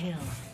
kill.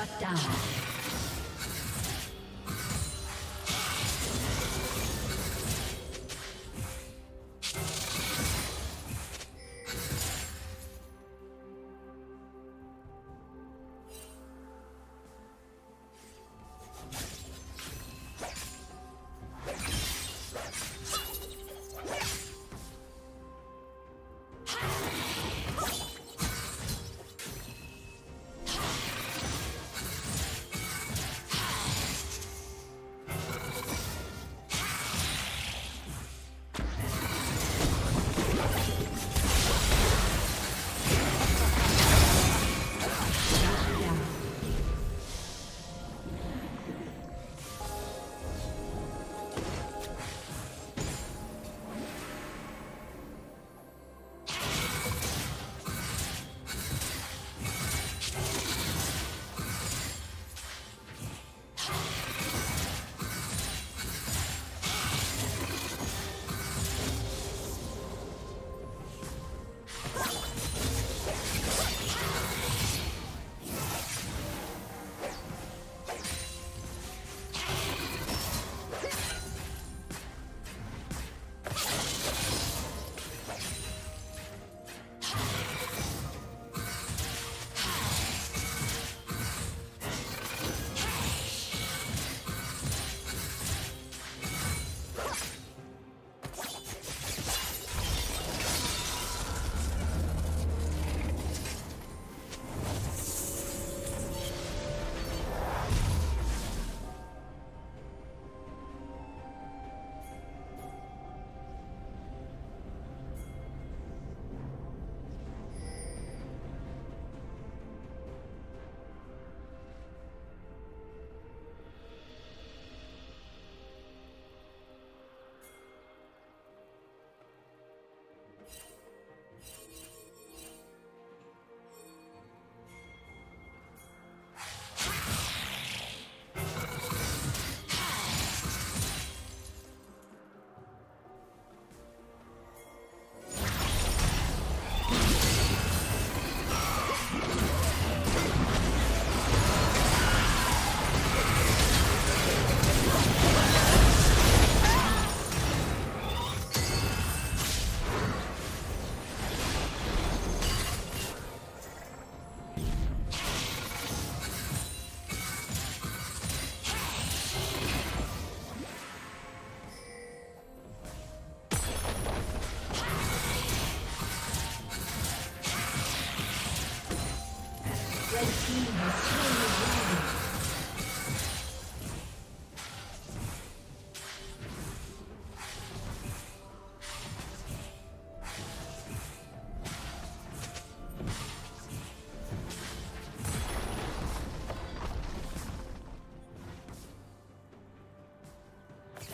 Shut down.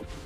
you